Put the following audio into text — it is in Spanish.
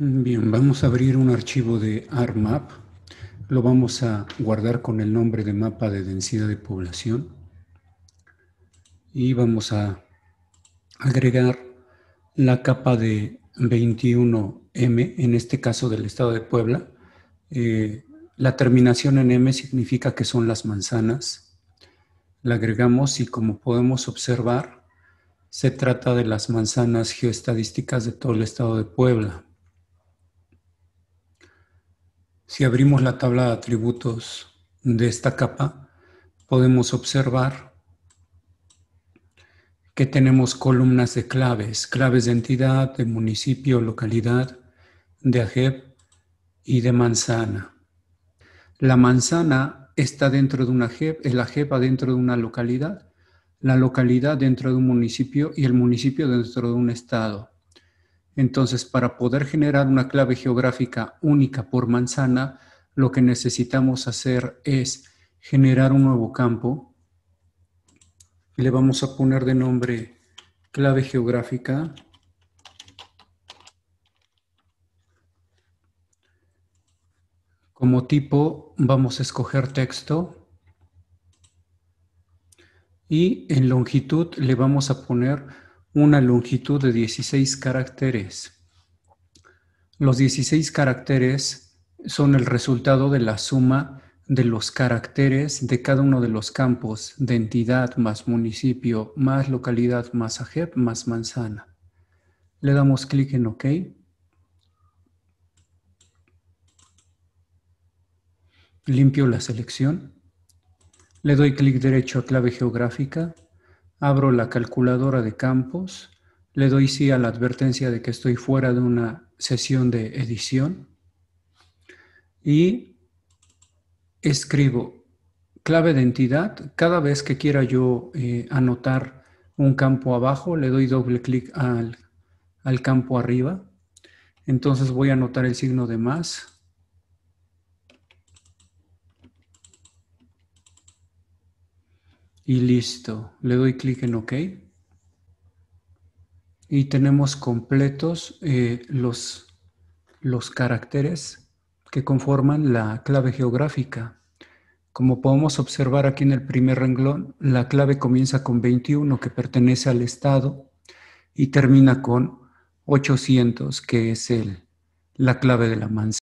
Bien, vamos a abrir un archivo de ARMAP. Lo vamos a guardar con el nombre de mapa de densidad de población. Y vamos a agregar la capa de 21M, en este caso del estado de Puebla. Eh, la terminación en M significa que son las manzanas. La agregamos y como podemos observar, se trata de las manzanas geoestadísticas de todo el estado de Puebla. Si abrimos la tabla de atributos de esta capa, podemos observar que tenemos columnas de claves, claves de entidad, de municipio, localidad, de AGEP y de manzana. La manzana está dentro de una AGEP, el AGEP dentro de una localidad, la localidad dentro de un municipio y el municipio dentro de un estado. Entonces, para poder generar una clave geográfica única por manzana, lo que necesitamos hacer es generar un nuevo campo. Le vamos a poner de nombre clave geográfica. Como tipo vamos a escoger texto y en longitud le vamos a poner una longitud de 16 caracteres. Los 16 caracteres son el resultado de la suma de los caracteres de cada uno de los campos de entidad más municipio más localidad más AGEP más manzana. Le damos clic en OK. Limpio la selección. Le doy clic derecho a clave geográfica Abro la calculadora de campos, le doy sí a la advertencia de que estoy fuera de una sesión de edición y escribo clave de entidad. Cada vez que quiera yo eh, anotar un campo abajo, le doy doble clic al, al campo arriba. Entonces voy a anotar el signo de más Y listo. Le doy clic en OK. Y tenemos completos eh, los, los caracteres que conforman la clave geográfica. Como podemos observar aquí en el primer renglón, la clave comienza con 21, que pertenece al estado, y termina con 800, que es el, la clave de la manzana.